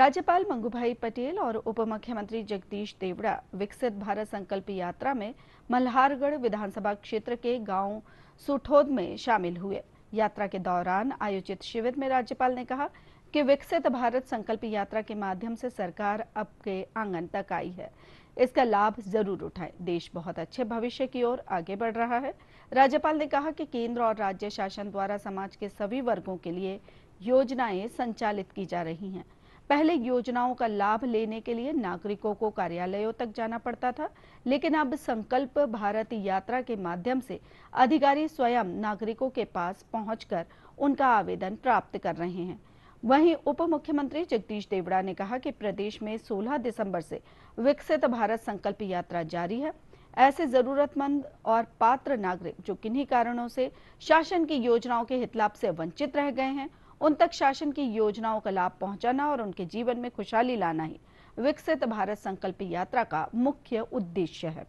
राज्यपाल मंगूभाई पटेल और उप मुख्यमंत्री जगदीश देवड़ा विकसित भारत संकल्प यात्रा में मल्हारगढ़ विधानसभा क्षेत्र के गाँव सुठोद में शामिल हुए। यात्रा के दौरान आयोजित शिविर में राज्यपाल ने कहा कि विकसित भारत संकल्प यात्रा के माध्यम से सरकार अब के आँगन तक आई है। इसका लाभ ज़रूर उठाएँ। देश बहुत अच्छे भविष्य की ओर आगे बढ़ रहा है। राज्यपाल ने कहा कि केंद्र और राज्य शासन द्वारा समाज के सभी वर्गों के लिए योजनाएँ संचालित की जा रही हैं। पहले योजनाओं का लाभ लेने के लिए नागरिकों को कार्यालयों तक जाना पड़ता था, लेकिन अब संकल्प भारत यात्रा के माध्यम से अधिकारी स्वयं नागरिकों के पास पहुंचकर उनका आवेदन प्राप्त कर रहे हैं। वहीं उप मुख्यमंत्री जगदीश देवड़ा ने कहा कि प्रदेश में 16 दिसंबर से विकसित भारत संकल्प यात्रा जारी है। ऐसे जरूरतमंद और पात्र नागरिक जो किन्हीं कारणों से शासन की योजनाओं के हितलाभ से वंचित रह गए हैं उन तक शासन की योजनाओं का लाभ पहुंचाना और उनके जीवन में खुशहाली लाना ही विकसित भारत संकल्प यात्रा का मुख्य उद्देश्य है।